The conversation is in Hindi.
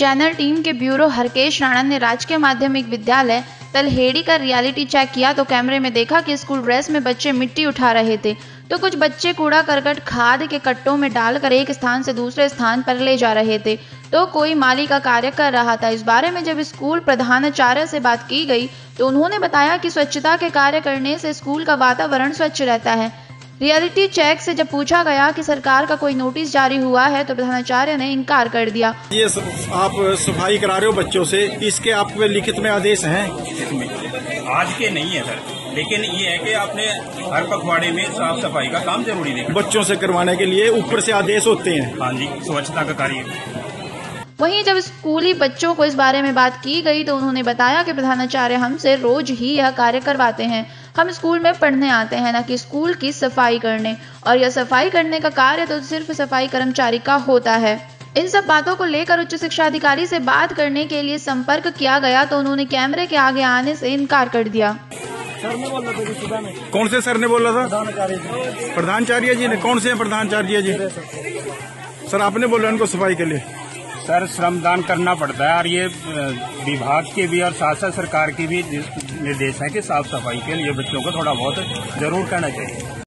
चैनल टीम के ब्यूरो हरकेश राणा ने राजकीय माध्यमिक विद्यालय तलहेड़ी का रियलिटी चेक किया तो कैमरे में देखा कि स्कूल ड्रेस में बच्चे मिट्टी उठा रहे थे। तो कुछ बच्चे कूड़ा करकट खाद के कट्टों में डालकर एक स्थान से दूसरे स्थान पर ले जा रहे थे। तो कोई माली का कार्य कर रहा था। इस बारे में जब स्कूल प्रधानाचार्य से बात की गई तो उन्होंने बताया कि स्वच्छता के कार्य करने से स्कूल का वातावरण स्वच्छ रहता है। रियलिटी चेक से जब पूछा गया कि सरकार का कोई नोटिस जारी हुआ है तो प्रधानाचार्य ने इनकार कर दिया। ये सब आप सफ़ाई करा रहे हो बच्चों से इसके आप लिखित में आदेश हैं? आज के नहीं है सर। लेकिन ये है कि आपने हर पखवाड़े में साफ़ सफ़ाई का काम ज़रूरी देखा। बच्चों से करवाने के लिए ऊपर से आदेश होते हैं। हाँ जी स्वच्छता का कार्य। वहीं जब स्कूली बच्चों को इस बारे में बात की गई तो उन्होंने बताया कि प्रधानाचार्य हमसे रोज ही यह कार्य करवाते हैं। हम स्कूल में पढ़ने आते हैं न कि स्कूल की सफ़ाई करने। और यह सफ़ाई करने का कार्य तो सिर्फ़ सफ़ाई कर्मचारी का होता है। इन सब बातों को लेकर उच्च शिक्षा अधिकारी से बात करने के लिए संपर्क किया गया तो उन्होंने कैमरे के आगे आने से इनकार कर दिया। सर ने बोला था कौन से सर ने बोला था? प्रधानाचार्य जी। ने? कौन से हैं प्रधानाचार्य जी? सर। आपने बोला उनको सफ़ाई के लिए। सर श्रमदान करना पड़ता है और ये विभाग के भी और साथ साथ सरकार के भी निर्देश है कि साफ़ सफ़ाई के लिए बच्चों को थोड़ा बहुत ज़रूर करना चाहिए।